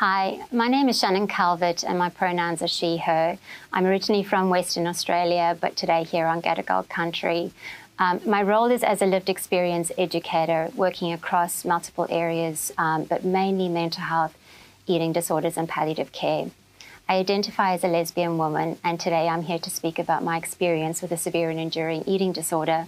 Hi, my name is Shannon Calvert and my pronouns are she, her. I'm originally from Western Australia, but today here on Gadigal country. Um, my role is as a lived experience educator, working across multiple areas, um, but mainly mental health, eating disorders, and palliative care. I identify as a lesbian woman, and today I'm here to speak about my experience with a severe and enduring eating disorder,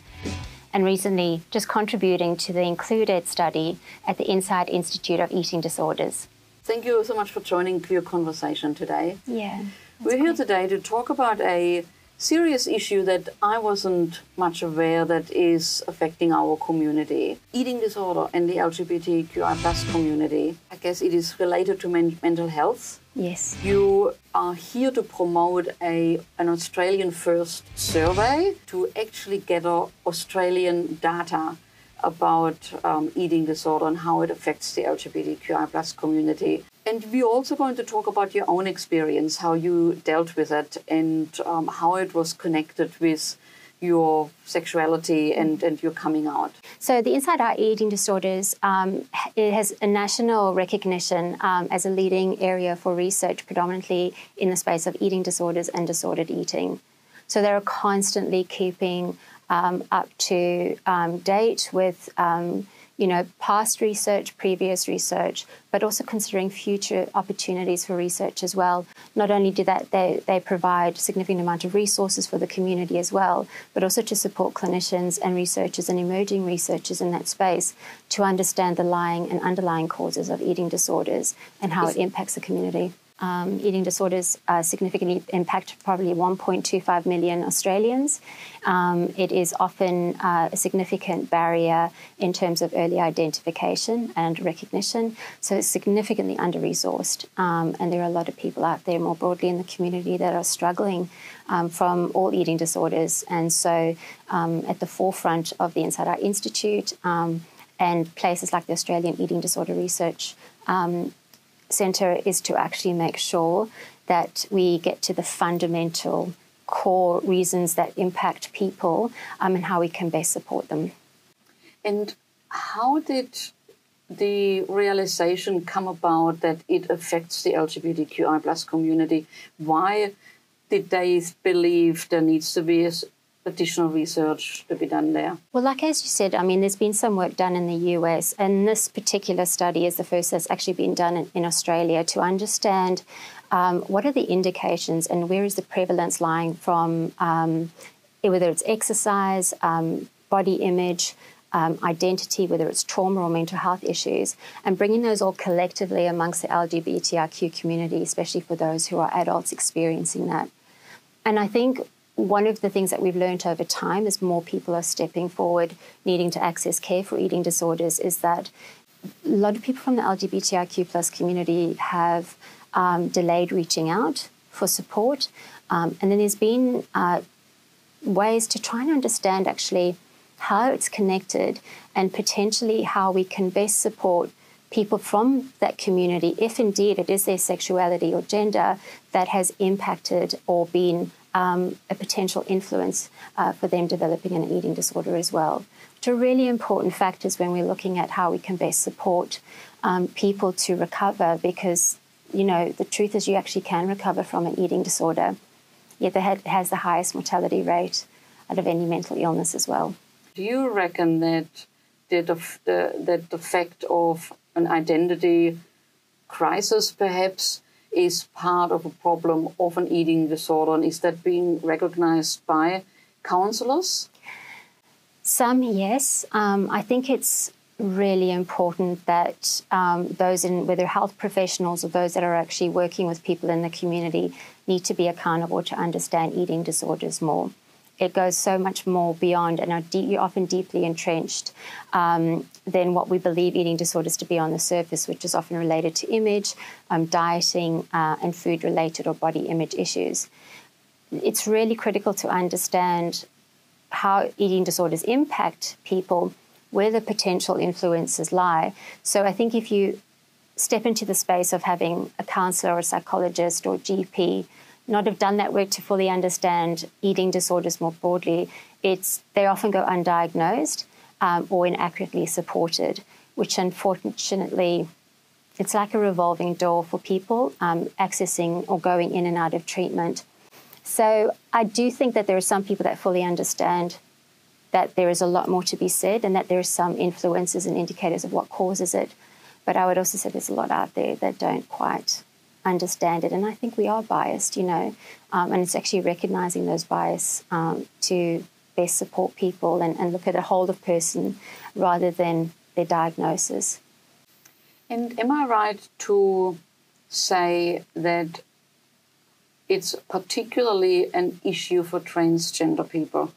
and recently just contributing to the Included study at the Inside Institute of Eating Disorders. Thank you so much for joining your conversation today. Yeah. We're here today to talk about a serious issue that I wasn't much aware that is affecting our community. Eating disorder and the LGBTQI plus community. I guess it is related to men- mental health. Yes. You are here to promote a an Australian first survey to actually gather Australian data about um, eating disorder and how it affects the LGBTQI plus community. And we're also going to talk about your own experience, how you dealt with it, and um, how it was connected with your sexuality and, and your coming out. So the Inside Out Eating Disorders um, it has a national recognition um, as a leading area for research, predominantly in the space of eating disorders and disordered eating. So they're constantly keeping um, up to um, date with um, you know past research, previous research, but also considering future opportunities for research as well. Not only do that they, they provide significant amount of resources for the community as well, but also to support clinicians and researchers and emerging researchers in that space to understand the lying and underlying causes of eating disorders and how it impacts the community um, eating disorders uh, significantly impact probably 1.25 million Australians. Um, it is often uh, a significant barrier in terms of early identification and recognition, so it's significantly under resourced. Um, and there are a lot of people out there more broadly in the community that are struggling um, from all eating disorders. And so, um, at the forefront of the Inside Out Institute, um, and places like the Australian Eating Disorder Research um, Centre is to actually make sure that we get to the fundamental core reasons that impact people um, and how we can best support them. And how did the realization come about that it affects the LGBTQI plus community? Why did they believe there needs to be additional research to be done there? Well, like as you said, I mean, there's been some work done in the US, and this particular study is the first that's actually been done in, in Australia to understand um, what are the indications and where is the prevalence lying from, um, whether it's exercise, um, body image. Um, identity, whether it's trauma or mental health issues, and bringing those all collectively amongst the LGBTIQ community, especially for those who are adults experiencing that. And I think one of the things that we've learned over time as more people are stepping forward needing to access care for eating disorders is that a lot of people from the LGBTIQ plus community have um, delayed reaching out for support. Um, and then there's been uh, ways to try and understand actually how it's connected and potentially how we can best support people from that community if indeed it is their sexuality or gender that has impacted or been um, a potential influence uh, for them developing an eating disorder as well. Are really important factors when we're looking at how we can best support um, people to recover because, you know, the truth is you actually can recover from an eating disorder, yet it has the highest mortality rate out of any mental illness as well. Do you reckon that the, the, that the fact of an identity crisis perhaps is part of a problem of an eating disorder, and is that being recognized by counselors? Some, yes. Um, I think it's really important that um, those in whether health professionals or those that are actually working with people in the community need to be accountable to understand eating disorders more it goes so much more beyond and are deep, often deeply entrenched um, than what we believe eating disorders to be on the surface, which is often related to image, um, dieting, uh, and food related or body image issues. It's really critical to understand how eating disorders impact people, where the potential influences lie. So I think if you step into the space of having a counselor or a psychologist or GP not have done that work to fully understand eating disorders more broadly, it's they often go undiagnosed um, or inaccurately supported, which unfortunately it's like a revolving door for people um, accessing or going in and out of treatment. So I do think that there are some people that fully understand that there is a lot more to be said and that there are some influences and indicators of what causes it. But I would also say there's a lot out there that don't quite understand it. And I think we are biased, you know, um, and it's actually recognizing those bias um, to best support people and, and look at a whole of person rather than their diagnosis. And am I right to say that it's particularly an issue for transgender people?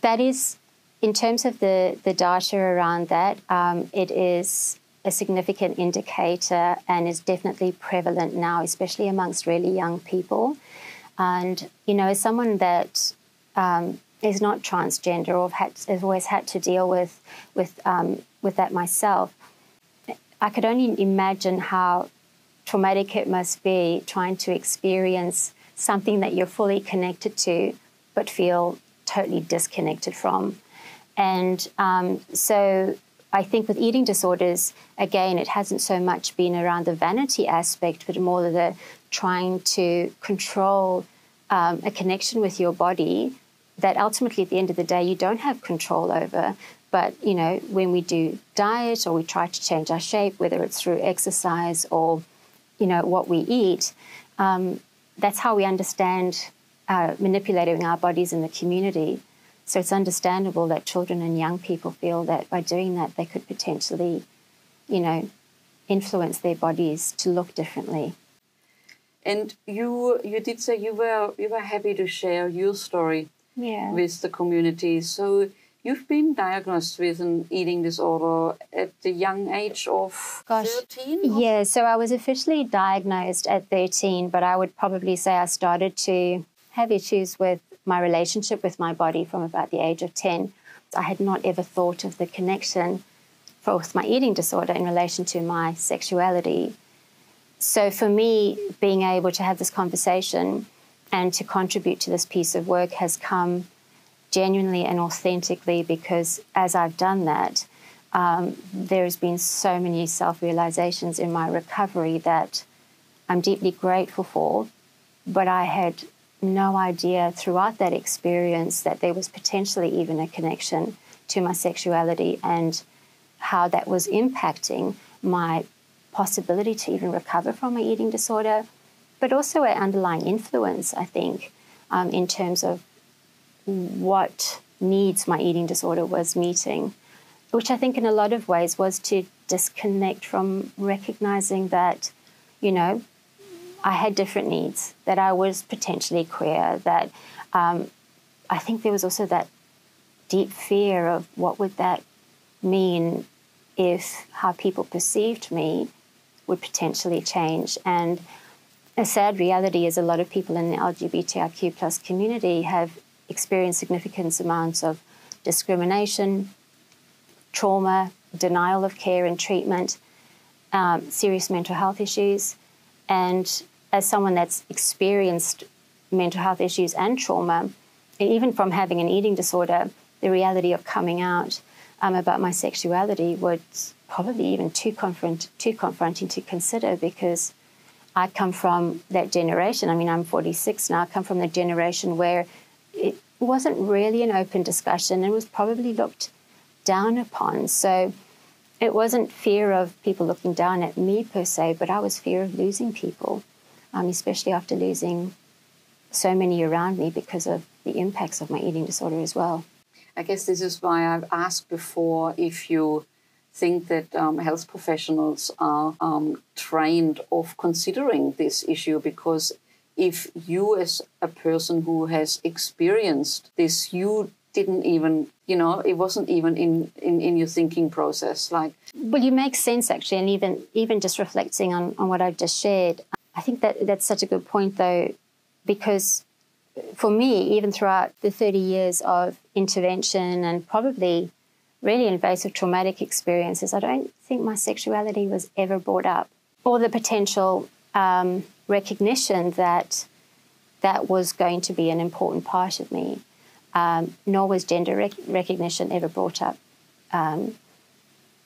That is, in terms of the, the data around that, um, it is a significant indicator and is definitely prevalent now, especially amongst really young people. And, you know, as someone that um, is not transgender or had, has always had to deal with, with, um, with that myself, I could only imagine how traumatic it must be trying to experience something that you're fully connected to but feel totally disconnected from. And um, so I think with eating disorders, again, it hasn't so much been around the vanity aspect, but more the trying to control um, a connection with your body that ultimately at the end of the day you don't have control over. But you know, when we do diet or we try to change our shape, whether it's through exercise or you know what we eat, um, that's how we understand uh, manipulating our bodies in the community. So it's understandable that children and young people feel that by doing that, they could potentially, you know, influence their bodies to look differently. And you you did say you were you were happy to share your story yeah. with the community. So you've been diagnosed with an eating disorder at the young age of Gosh, 13? Yeah, so I was officially diagnosed at 13, but I would probably say I started to have issues with my relationship with my body from about the age of 10. I had not ever thought of the connection with my eating disorder in relation to my sexuality. So for me, being able to have this conversation and to contribute to this piece of work has come genuinely and authentically because as I've done that, um, there's been so many self realizations in my recovery that I'm deeply grateful for. But I had no idea throughout that experience that there was potentially even a connection to my sexuality and how that was impacting my possibility to even recover from my eating disorder, but also an underlying influence, I think, um, in terms of what needs my eating disorder was meeting, which I think in a lot of ways was to disconnect from recognizing that, you know, I had different needs, that I was potentially queer, that um, I think there was also that deep fear of what would that mean if how people perceived me would potentially change. And a sad reality is a lot of people in the LGBTIQ plus community have experienced significant amounts of discrimination, trauma, denial of care and treatment, um, serious mental health issues, and as someone that's experienced mental health issues and trauma, and even from having an eating disorder, the reality of coming out um, about my sexuality was probably even too, confront- too confronting to consider because I come from that generation. I mean, I'm 46 now. I come from the generation where it wasn't really an open discussion and was probably looked down upon. So it wasn't fear of people looking down at me per se, but I was fear of losing people um, especially after losing so many around me because of the impacts of my eating disorder as well. I guess this is why I've asked before if you think that um, health professionals are um, trained of considering this issue because if you as a person who has experienced this you didn't even you know it wasn't even in, in in your thinking process like well you make sense actually and even even just reflecting on on what i've just shared I think that that's such a good point, though, because for me, even throughout the 30 years of intervention and probably really invasive traumatic experiences, I don't think my sexuality was ever brought up, or the potential um, recognition that that was going to be an important part of me. Um, nor was gender rec- recognition ever brought up. Um,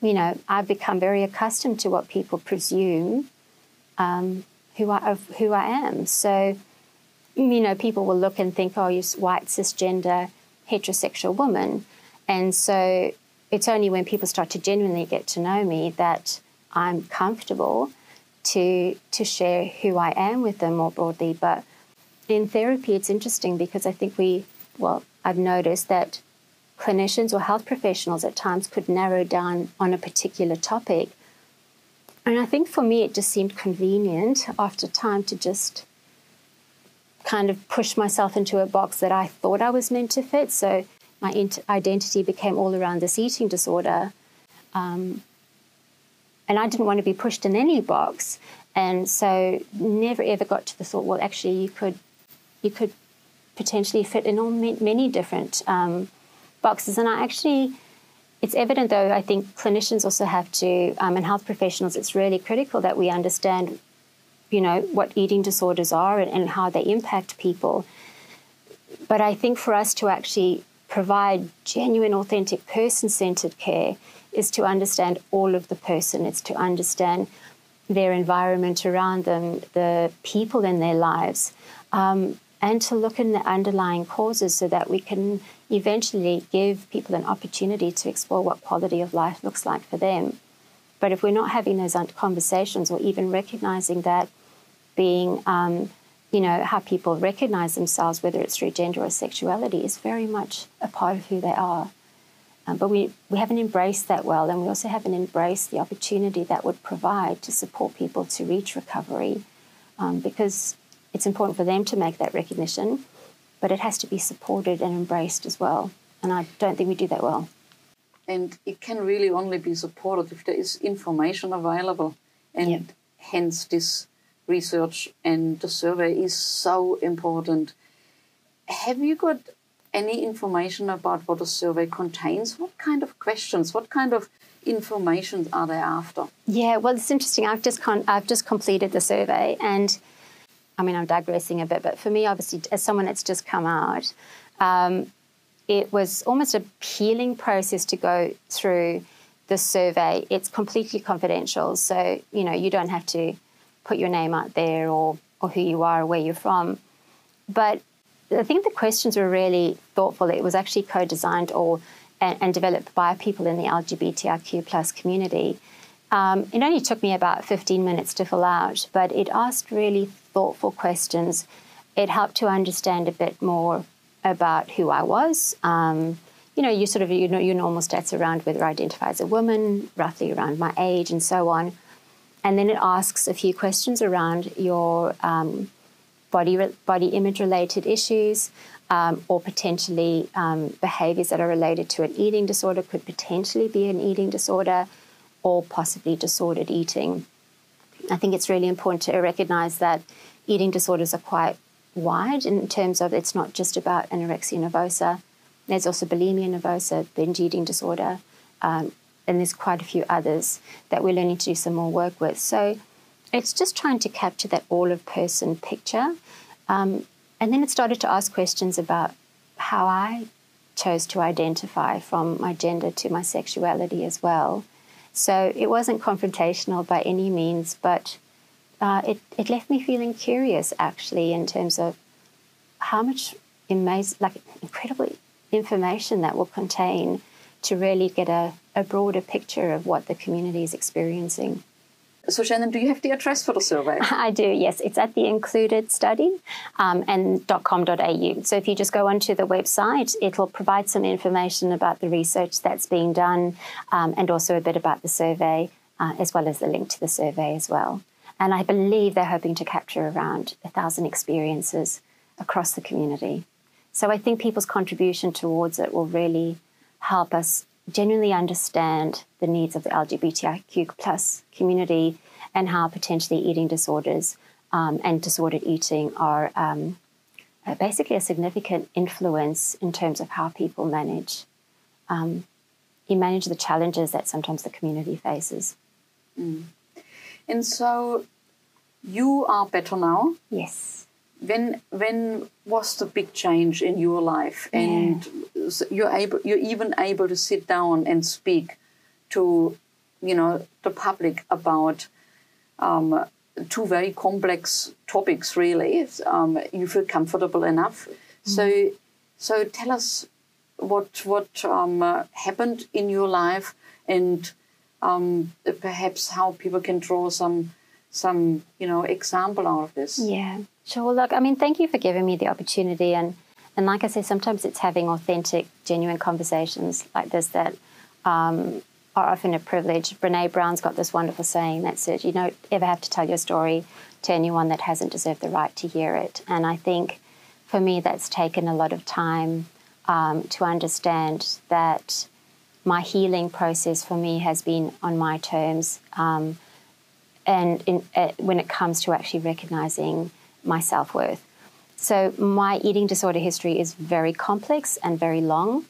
you know, I've become very accustomed to what people presume um, who I of who I am. So, you know, people will look and think, "Oh, you're white cisgender heterosexual woman," and so it's only when people start to genuinely get to know me that I'm comfortable to to share who I am with them more broadly. But in therapy, it's interesting because I think we, well, I've noticed that clinicians or health professionals at times could narrow down on a particular topic. And I think for me, it just seemed convenient after time to just kind of push myself into a box that I thought I was meant to fit. So my identity became all around this eating disorder. Um, and I didn't want to be pushed in any box. And so never ever got to the thought, well, actually, you could, you could potentially fit in all many different um, boxes. And I actually, it's evident though, I think clinicians also have to, um, and health professionals, it's really critical that we understand, you know, what eating disorders are and, and how they impact people. But I think for us to actually provide genuine, authentic, person centered care is to understand all of the person, it's to understand their environment around them, the people in their lives, um, and to look in the underlying causes so that we can eventually give people an opportunity to explore what quality of life looks like for them. But if we're not having those conversations or even recognizing that being, um, you know, how people recognize themselves, whether it's through gender or sexuality, is very much a part of who they are. Um, but we, we haven't embraced that well, and we also haven't embraced the opportunity that would provide to support people to reach recovery um, because it's important for them to make that recognition but it has to be supported and embraced as well. And I don't think we do that well. And it can really only be supported if there is information available. And yep. hence, this research and the survey is so important. Have you got any information about what the survey contains? What kind of questions, what kind of information are they after? Yeah, well, it's interesting. I've just con- I've just completed the survey, and I mean, I'm digressing a bit, but for me, obviously, as someone that's just come out, um, it was almost a healing process to go through the survey. It's completely confidential, so you know you don't have to put your name out there or or who you are or where you're from. But I think the questions were really thoughtful. It was actually co-designed or and, and developed by people in the LGBTIQ plus community. Um, it only took me about 15 minutes to fill out, but it asked really thoughtful questions. It helped to understand a bit more about who I was. Um, you know, you sort of you know your normal stats around whether I identify as a woman, roughly around my age, and so on. And then it asks a few questions around your um, body body image related issues, um, or potentially um, behaviors that are related to an eating disorder could potentially be an eating disorder or possibly disordered eating. I think it's really important to recognize that eating disorders are quite wide in terms of it's not just about anorexia nervosa. There's also bulimia nervosa, binge eating disorder, um, and there's quite a few others that we're learning to do some more work with. So it's just trying to capture that all of person picture. Um, and then it started to ask questions about how I chose to identify from my gender to my sexuality as well. So it wasn't confrontational by any means, but uh, it, it left me feeling curious actually in terms of how much amazing, like incredible information that will contain to really get a, a broader picture of what the community is experiencing. So, Shannon, do you have the address for the survey? I do, yes. It's at the included study um, and .com.au. So, if you just go onto the website, it'll provide some information about the research that's being done um, and also a bit about the survey, uh, as well as the link to the survey as well. And I believe they're hoping to capture around a thousand experiences across the community. So, I think people's contribution towards it will really help us genuinely understand the needs of the LGBTIQ plus community and how potentially eating disorders um, and disordered eating are um, uh, basically a significant influence in terms of how people manage um, you manage the challenges that sometimes the community faces. Mm. And so you are better now. Yes. When when was the big change in your life and you're able you're even able to sit down and speak to you know, the public about um, two very complex topics, really. Um, you feel comfortable enough. Mm-hmm. So, so tell us what what um, uh, happened in your life and um, perhaps how people can draw some some you know example out of this. Yeah, sure. Look, I mean, thank you for giving me the opportunity and. And like I say, sometimes it's having authentic, genuine conversations like this that um, are often a privilege. Brene Brown's got this wonderful saying that says, you don't ever have to tell your story to anyone that hasn't deserved the right to hear it. And I think for me, that's taken a lot of time um, to understand that my healing process for me has been on my terms. Um, and in, uh, when it comes to actually recognizing my self worth. So, my eating disorder history is very complex and very long.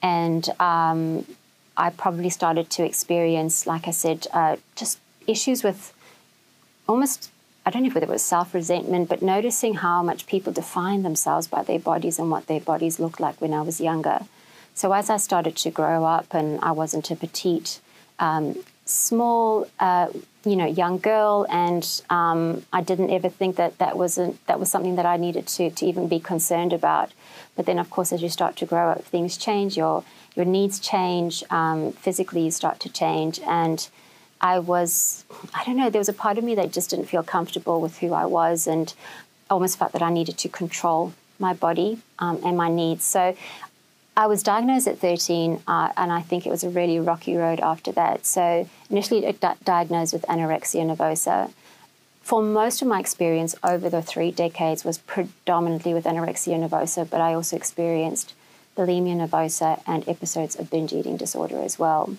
And um, I probably started to experience, like I said, uh, just issues with almost, I don't know whether it was self resentment, but noticing how much people define themselves by their bodies and what their bodies looked like when I was younger. So as I started to grow up and I wasn't a petite, um, small, uh, you know, young girl, and um, I didn't ever think that that was that was something that I needed to to even be concerned about. But then, of course, as you start to grow up, things change. Your your needs change, um, physically you start to change. And I was, I don't know, there was a part of me that just didn't feel comfortable with who I was and almost felt that I needed to control my body um, and my needs. So I was diagnosed at 13, uh, and I think it was a really rocky road after that. So initially di- diagnosed with anorexia nervosa. For most of my experience over the three decades was predominantly with anorexia nervosa, but I also experienced bulimia nervosa, and episodes of binge eating disorder as well.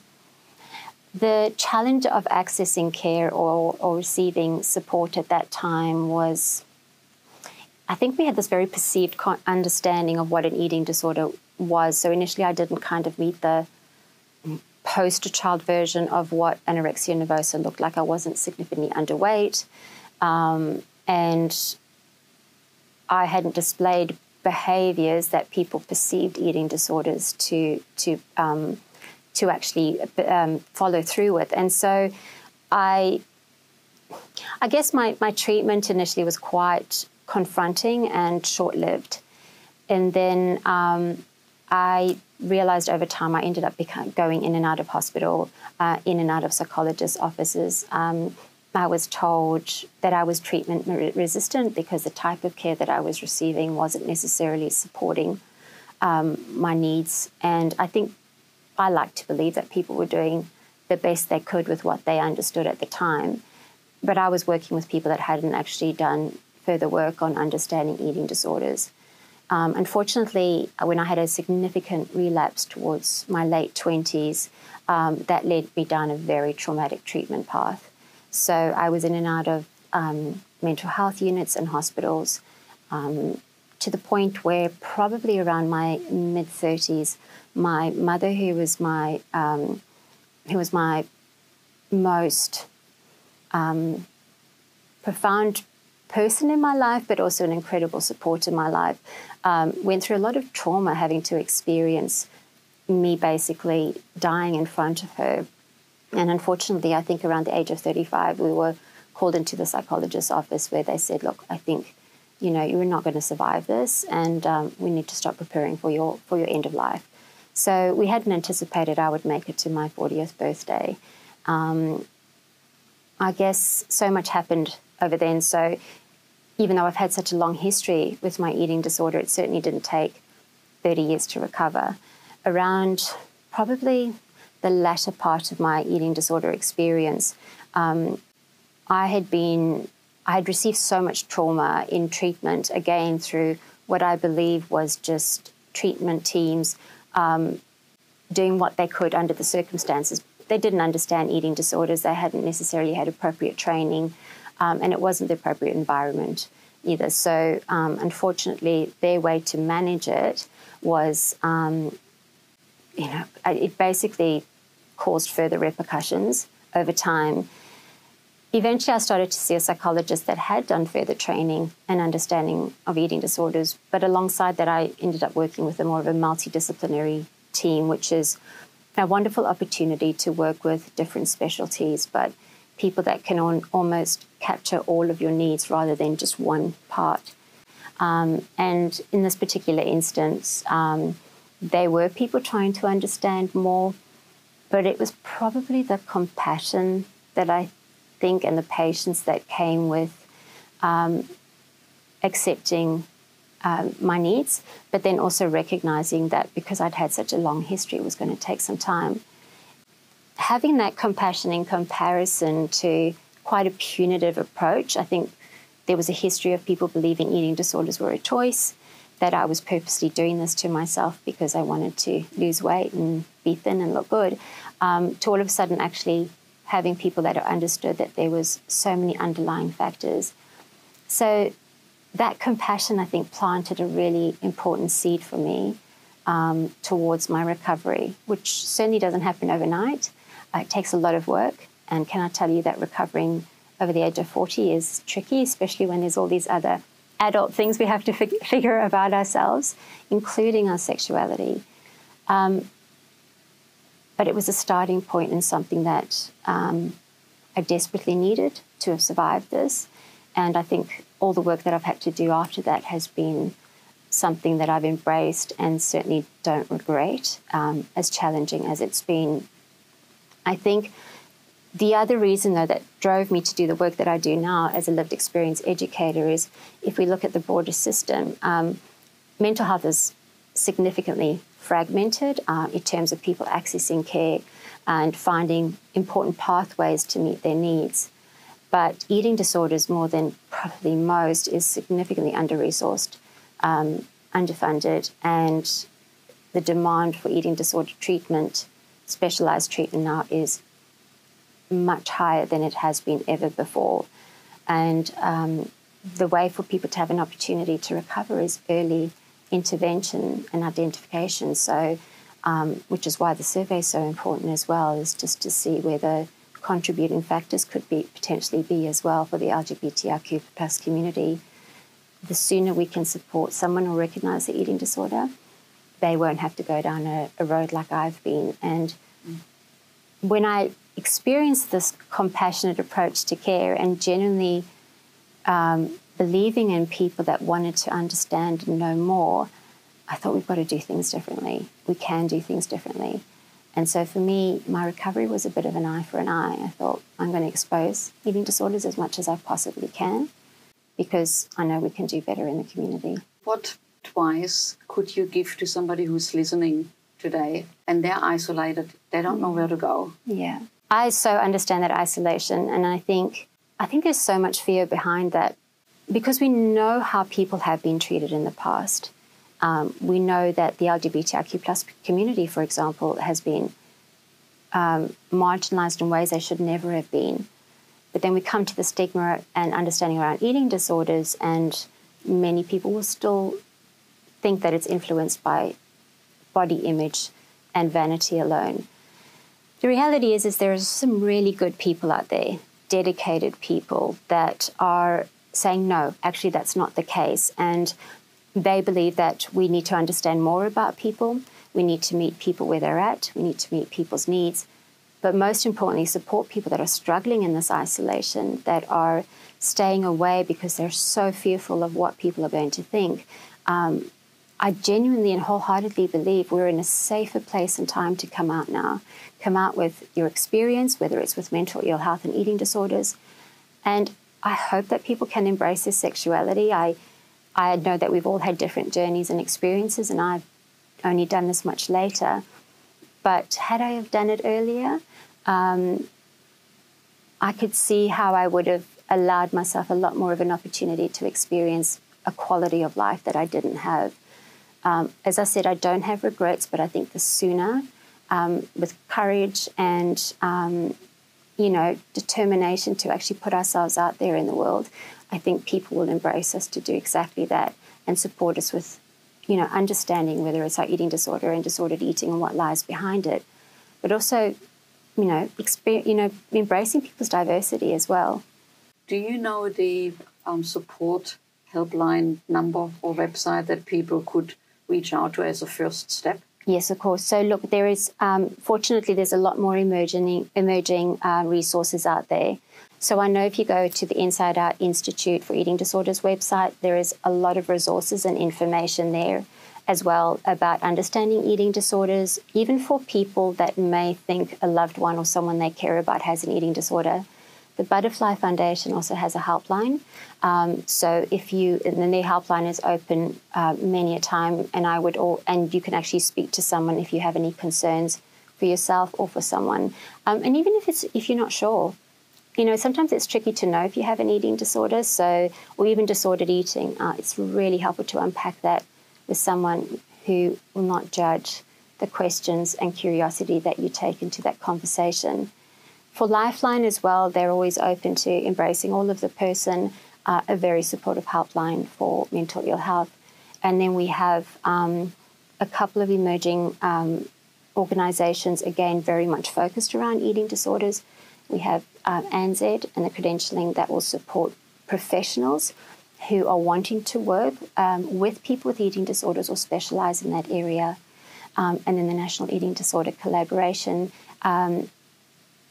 The challenge of accessing care or, or receiving support at that time was, I think we had this very perceived understanding of what an eating disorder was. So initially, I didn't kind of meet the poster child version of what anorexia nervosa looked like. I wasn't significantly underweight. Um, and I hadn't displayed behaviors that people perceived eating disorders to to um, to actually um, follow through with. And so, I I guess my my treatment initially was quite confronting and short lived, and then um, I realized over time I ended up going in and out of hospital, uh, in and out of psychologists' offices. Um, I was told that I was treatment resistant because the type of care that I was receiving wasn't necessarily supporting um, my needs. And I think I like to believe that people were doing the best they could with what they understood at the time. But I was working with people that hadn't actually done further work on understanding eating disorders. Um, unfortunately, when I had a significant relapse towards my late 20s, um, that led me down a very traumatic treatment path. So I was in and out of um, mental health units and hospitals um, to the point where probably around my mid 30s, my mother, who was my um, who was my most um, profound person in my life, but also an incredible support in my life, um, went through a lot of trauma having to experience me basically dying in front of her. And unfortunately, I think around the age of 35, we were called into the psychologist's office where they said, Look, I think you know you're not going to survive this and um, we need to start preparing for your for your end of life. So we hadn't anticipated i would make it to my 40th birthday. Um, i guess so much happened over then. So even though i've had such a long history with my eating disorder it certainly didn't take 30 years to recover. Around probably the latter part of my eating disorder experience, um, I had been, I had received so much trauma in treatment, again, through what I believe was just treatment teams um, doing what they could under the circumstances. They didn't understand eating disorders, they hadn't necessarily had appropriate training, um, and it wasn't the appropriate environment either. So, um, unfortunately, their way to manage it was um, you know, it basically caused further repercussions over time. Eventually, I started to see a psychologist that had done further training and understanding of eating disorders. But alongside that, I ended up working with a more of a multidisciplinary team, which is a wonderful opportunity to work with different specialties, but people that can on, almost capture all of your needs rather than just one part. Um, and in this particular instance, um, they were people trying to understand more, but it was probably the compassion that I think and the patience that came with um, accepting um, my needs, but then also recognizing that because I'd had such a long history, it was going to take some time. Having that compassion in comparison to quite a punitive approach, I think there was a history of people believing eating disorders were a choice, that I was purposely doing this to myself because I wanted to lose weight and be thin and look good, um, to all of a sudden actually having people that understood that there was so many underlying factors. So that compassion, I think, planted a really important seed for me um, towards my recovery, which certainly doesn't happen overnight. It takes a lot of work. And can I tell you that recovering over the age of 40 is tricky, especially when there's all these other adult things we have to fig- figure about ourselves, including our sexuality. Um, but it was a starting point and something that um, I desperately needed to have survived this. And I think all the work that I've had to do after that has been something that I've embraced and certainly don't regret, um, as challenging as it's been. I think the other reason, though, that drove me to do the work that I do now as a lived experience educator is if we look at the broader system, um, mental health is significantly fragmented uh, in terms of people accessing care and finding important pathways to meet their needs. But eating disorders, more than probably most, is significantly under resourced, um, underfunded, and the demand for eating disorder treatment, specialized treatment now, is much higher than it has been ever before. And um, the way for people to have an opportunity to recover is early intervention and identification. So, um, which is why the survey is so important as well, is just to see whether contributing factors could be potentially be as well for the LGBTIQ plus community. The sooner we can support someone or recognise the eating disorder, they won't have to go down a, a road like I've been. And when I experienced this compassionate approach to care and genuinely um, believing in people that wanted to understand and know more, I thought we've got to do things differently. We can do things differently. And so for me, my recovery was a bit of an eye for an eye. I thought I'm going to expose eating disorders as much as I possibly can because I know we can do better in the community. What advice could you give to somebody who's listening today and they're isolated? They don't know where to go. Yeah. I so understand that isolation and I think I think there's so much fear behind that because we know how people have been treated in the past um, we know that the LGBTIQ plus community, for example, has been um, marginalized in ways they should never have been. But then we come to the stigma and understanding around eating disorders, and many people will still think that it's influenced by body image and vanity alone. The reality is, is there are some really good people out there, dedicated people that are saying no, actually that's not the case, and they believe that we need to understand more about people. We need to meet people where they're at. We need to meet people's needs. But most importantly, support people that are struggling in this isolation, that are staying away because they're so fearful of what people are going to think. Um, I genuinely and wholeheartedly believe we're in a safer place and time to come out now. Come out with your experience, whether it's with mental ill health and eating disorders. And I hope that people can embrace their sexuality. I I know that we've all had different journeys and experiences, and I've only done this much later. But had I have done it earlier, um, I could see how I would have allowed myself a lot more of an opportunity to experience a quality of life that I didn't have. Um, as I said, I don't have regrets, but I think the sooner, um, with courage and um, you know determination to actually put ourselves out there in the world, I think people will embrace us to do exactly that and support us with, you know, understanding whether it's our eating disorder and disordered eating and what lies behind it, but also, you know, you know, embracing people's diversity as well. Do you know the um, support helpline number or website that people could reach out to as a first step? Yes, of course. So look, there is um, fortunately there's a lot more emerging emerging uh, resources out there. So I know if you go to the Inside Out Institute for Eating Disorders website, there is a lot of resources and information there as well about understanding eating disorders, even for people that may think a loved one or someone they care about has an eating disorder. The Butterfly Foundation also has a helpline. Um, so if you, and then their helpline is open uh, many a time, and I would all, and you can actually speak to someone if you have any concerns for yourself or for someone. Um, and even if it's if you're not sure, you know, sometimes it's tricky to know if you have an eating disorder. So, or even disordered eating, uh, it's really helpful to unpack that with someone who will not judge the questions and curiosity that you take into that conversation. For Lifeline as well, they're always open to embracing all of the person, uh, a very supportive helpline for mental ill health. And then we have um, a couple of emerging um, organisations, again, very much focused around eating disorders. We have um, ANZAED credentialing that will support professionals who are wanting to work um, with people with eating disorders or specialise in that area. Um, and then the National Eating Disorder Collaboration um,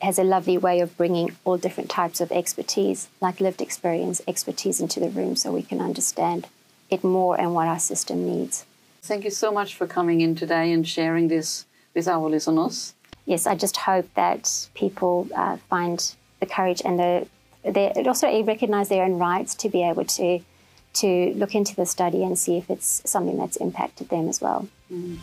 has a lovely way of bringing all different types of expertise, like lived experience expertise, into the room so we can understand it more and what our system needs. Thank you so much for coming in today and sharing this with our listeners. Yes, I just hope that people uh, find the courage and the they also recognize their own rights to be able to to look into the study and see if it's something that's impacted them as well. Mm.